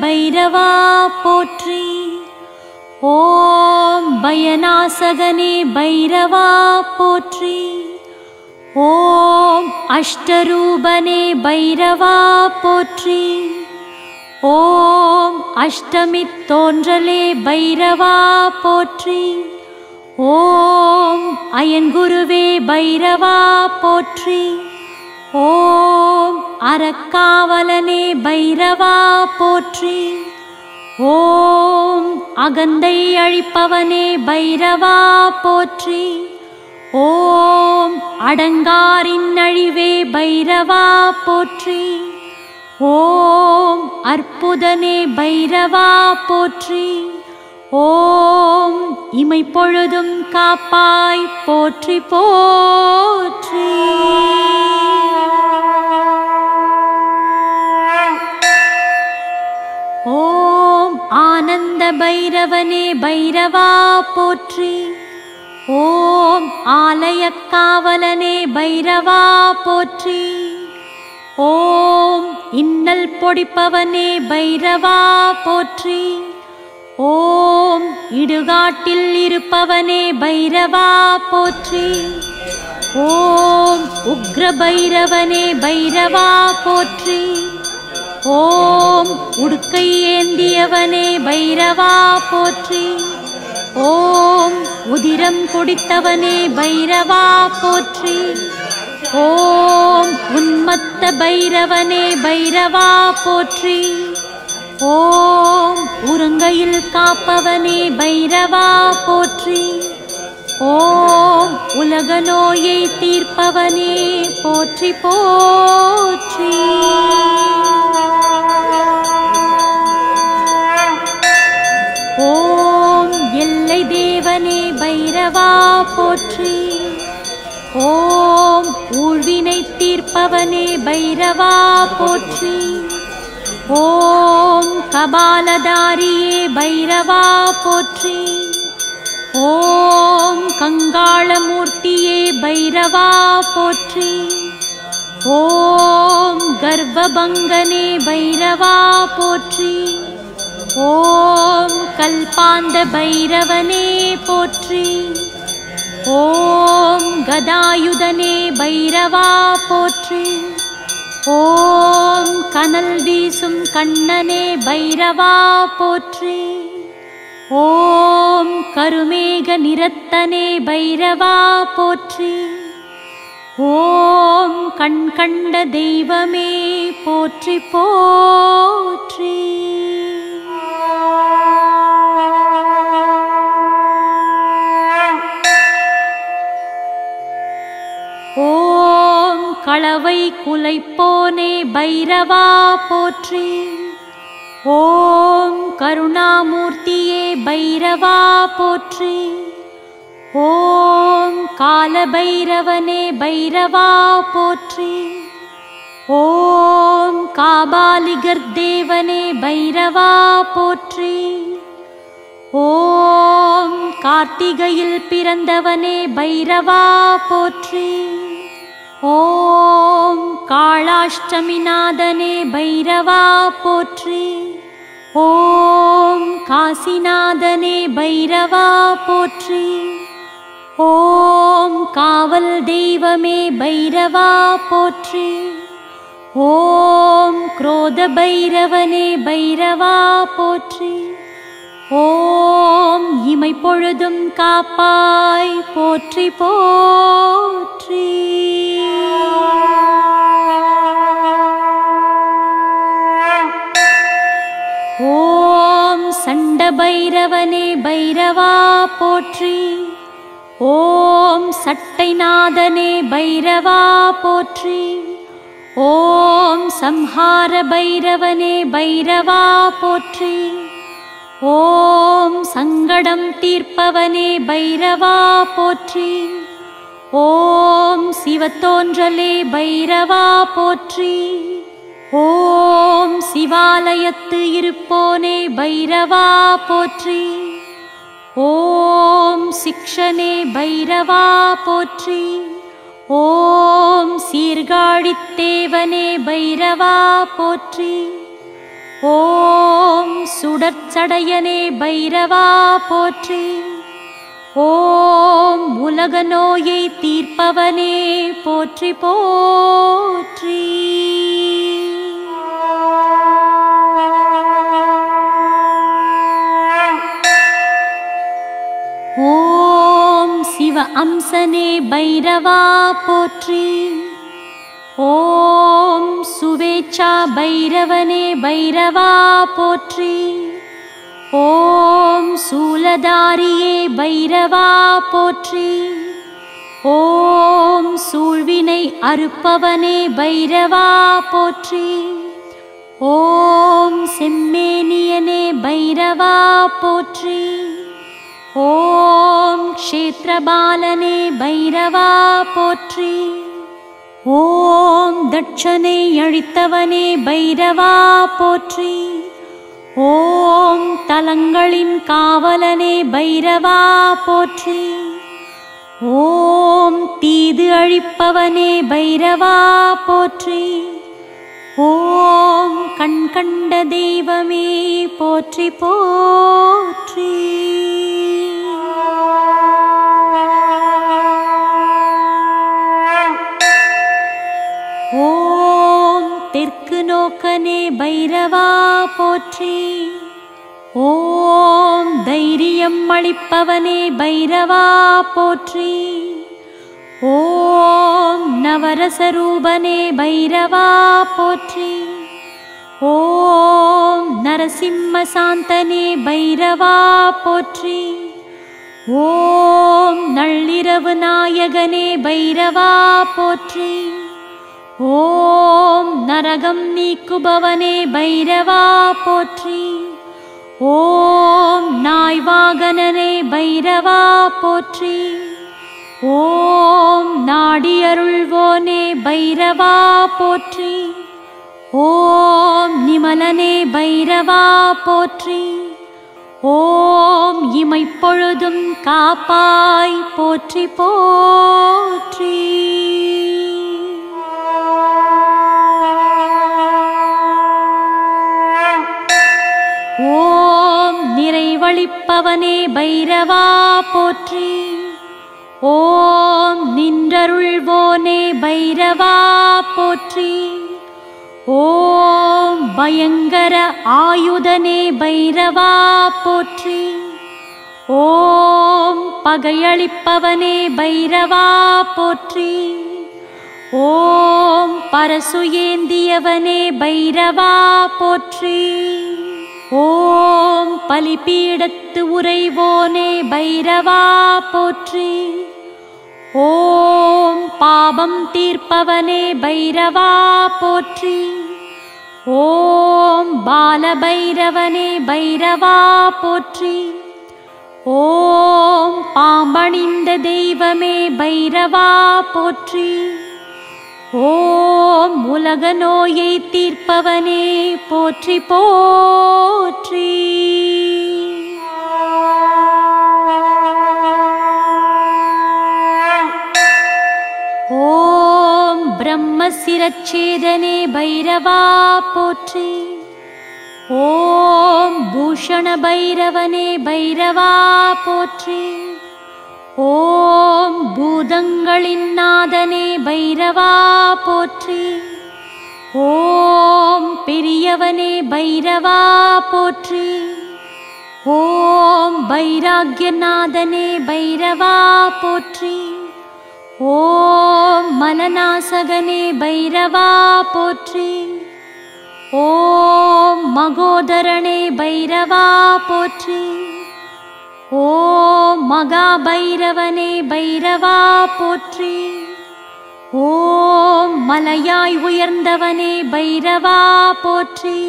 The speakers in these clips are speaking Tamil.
பைரவா போற்றி. ஓம் பயநாசகனே பைரவா போற்றி. ஓம் அஷ்டரூபனே பைரவா போற்றி. ஓம் அஷ்டமி தோன்றலே பைரவா போற்றி. ஓம் அயன்குருவே பைரவா போற்றி. ஓம் அறக்காவலனே பைரவா போற்றி. ஓம் அகந்தை அழிப்பவனே பைரவா போற்றி. ஓம் அடங்காரின் அழிவே பைரவா போற்றி. ஓம் அற்புதனே பைரவா போற்றி. ஓம் இமை பொழுதும் காப்பாய் போற்றி போற்றி. ஆனந்த பைரவனே பைரவா போற்றி. ஓம் ஆலயக்காவலனே பைரவா போற்றி. ஓம் இன்னல் பொடிப்பவனே பைரவா போற்றி. ஓம் இடுகாட்டில் இருப்பவனே பைரவா போற்றி. ஓம் உக்ர பைரவனே பைரவா போற்றி. ஓம் உடுக்கை ஏந்தியவனே பைரவா போற்றி. ஓம் உதிரம் குடித்தவனே பைரவா போற்றி. ஓம் உன்மத்த பைரவனே பைரவா போற்றி. ஓம் உறங்கையில் காப்பவனே பைரவா போற்றி. ஓம் உலக நோயை தீர்ப்பவனே போற்றி போ. கபாலதாரியே பைரவா போற்றி. ஓம் கங்காளமூர்த்தியே பைரவா போற்றி. ஓம் கர்வபங்கனே பைரவா போற்றி. ஓம் கல்பாந்த பைரவனே போற்றி. ஓம் கதாயுதனே பைரவா போற்றி. ஓம் க கண்ணனே பைரவா போற்றி. ஓம் கருமேக நிறத்தனே பைரவா போற்றி. ஓம் கண் கண்ட தெய்வமே போற்றி போற்றி. களவை குலைப்போனே பைரவா போற்றி. ஓம் கருணாமூர்த்தியே பைரவா போற்றி. ஓம் காலபைரவனே பைரவா போற்றி. ஓம் காபாலிகர் தேவனே பைரவா போற்றி. ஓம் கார்த்திகையில் பிறந்தவனே பைரவா போற்றி. ஓம் காளாஷ்டமிநாதனே பைரவா போற்றி. ஓம் காசிநாதனே பைரவா போற்றி. ஓம் காவல் தெய்வமே பைரவா போற்றி. ஓம் குரோத பைரவனே பைரவா போற்றி. ஓம் இமை பொழுதும் காப்பாய் போற்றி போற்றி. ஓம் சண்ட பைரவனே பைரவா போற்றி. ஓம் சட்டைநாதனே பைரவா போற்றி. ஓம் சம்ஹார பைரவனே பைரவா போற்றி. ஓம் சங்கடம் தீர்ப்பவனே பைரவா போற்றி. ஓம் சிவத்தோன்றலே பைரவா போற்றி. ஓம் சிவாலயத்து இருப்போனே பைரவா போற்றி. ஓம் சிக்ஷனே பைரவா போற்றி. ஓம் சீர்காழித்தேவனே பைரவா போற்றி. ஓம் சுடற்சடையனே பைரவா போற்றி. ஓம் உலக நோயை தீர்ப்பவனே போற்றி போற்றி. ஓம் சிவ அம்சனே பைரவா போற்றி. ஓம் சுவேச்சா பைரவனே பைரவா போற்றி. ஓம் சூலதாரியே பைரவா போற்றி. ஓம் சூழ்வினை அறுப்பவனே பைரவா போற்றி. ஓம் செம்மேனியனே பைரவா போற்றி. ஓம் க்ஷேத்ரபாலனே பைரவா போற்றி. ஓம் தட்சனை அழித்தவனே பைரவா போற்றி. ஓம் தலங்களின் காவலனே பைரவா போற்றி. ஓம் தீது அழிப்பவனே பைரவா போற்றி. ஓம் கண் கண்ட தெய்வமே போற்றி போற்றி. ஓம் தெற்கு நோக்கனே பைரவா போற்றி. ஓம் தைரியம் அளிப்பவனே பைரவா போற்றி. ஓம் நவரசரூபனே பைரவா போற்றி. ஓம் நரசிம்ம சாந்தனே பைரவா போற்றி. ஓம் நள்ளிரவு நாயகனே பைரவா போற்றி. ஓம் நரகம் நீக்குபவனே பைரவா போற்றி. ஓம் நாய் வாகனனே பைரவா போற்றி. ஓம் நாடியருள்வோனே பைரவா போற்றி. ஓம் நிமலனே பைரவா போற்றி. ஓம் இமைப்பொழுதும் காப்பாய் போற்றி போற்றி. நிறைவழிப்பவனே பைரவா போற்றி. ஓம் நின்றருள்வோனே பைரவா போற்றி. ஓம் பயங்கர ஆயுதனே பைரவா போற்றி. ஓம் பகையளிப்பவனே பைரவா போற்றி. ஓம் பரசுயேந்தியவனே பைரவா போற்றி. ஓம் பலிபீடத்து உறைவோனே பைரவா போற்றி. ஓம் பாபம் தீர்ப்பவனே பைரவா போற்றி. ஓம் பாலபைரவனே பைரவா போற்றி. ஓம் பாம்பணிந்த தெய்வமே பைரவா போற்றி. ोयै तीर्पवने पोत्रि पोत्री ॐ ब्रह्मशिरच्छेदने भैरवापो ॐ भूषणभैरवने भैरवा ஓம் பூதங்களின் நாதனே பைரவா போற்றி. ஓம் பெரியவனே பைரவா போற்றி. ஓம் பைராக்யநாதனே பைரவா போற்றி. ஓம் மலநாசகனே பைரவா போற்றி. ஓம் மகோதரனே பைரவா போற்றி. ஓம் மகா பைரவனே பைரவா போற்றி. ஓம் மலையாய் உயர்ந்தவனே பைரவா போற்றி.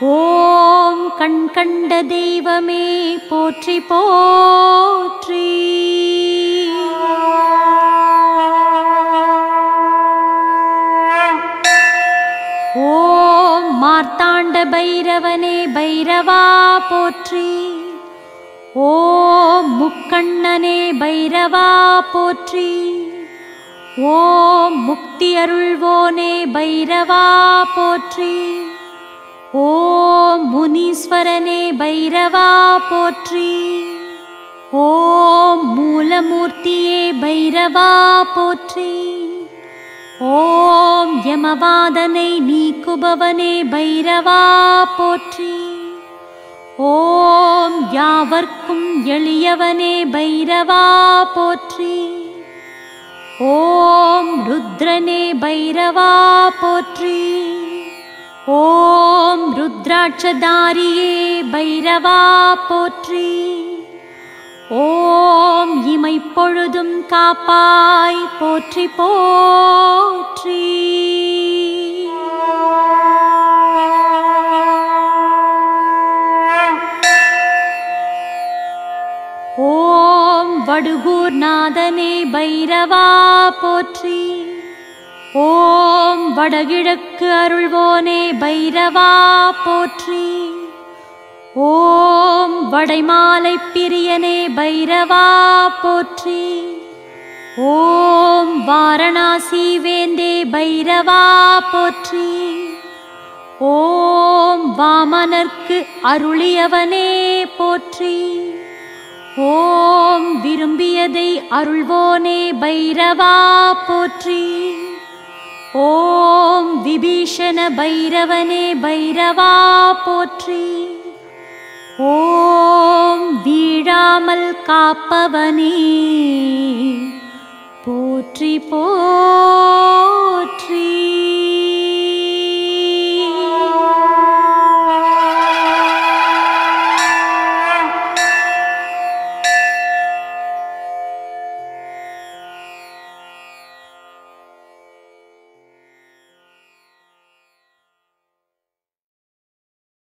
ஓம் கண் கண்ட தெய்வமே போற்றி போற்றி. ஓம் மார்த்தாண்ட பைரவனே பைரவா போற்றி. ஓ முக்கண்ணனே பைரவா போற்றி. ஓம் முக்தி அருள்வோனே பைரவா போற்றி. ஓம் முனீஸ்வரனே பைரவா போற்றி. ஓம் மூலமூர்த்தியே பைரவா போற்றி. ஓம் யமவாதனை நீக்குபவனே பைரவா போற்றி. ஓம் யாவர்க்கும் எளியவனே பைரவா போற்றி. ஓம் ருத்ரனே பைரவா போற்றி. ஓம் ருத்ராட்சதாரியே பைரவா போற்றி. ஓம் இமை பொழுதும் காப்பாய் போற்றி போற்றி. வடுகூர் நாதனே பைரவா போற்றி. ஓம் வடகிழக்கு அருள்வோனே பைரவா போற்றி. ஓம் வடைமாலை பிரியனே பைரவா போற்றி. ஓம் வாரணாசி வேந்தே பைரவா போற்றி. ஓம் வாமனர்க்கு அருளியவனே போற்றி. ஓம் விரும்பியதை அருள்வோனே பைரவா போற்றி. ஓம் விபீஷண பைரவனே பைரவா போற்றி. ஓம் வீழாமல் காப்பவனே போற்றி போ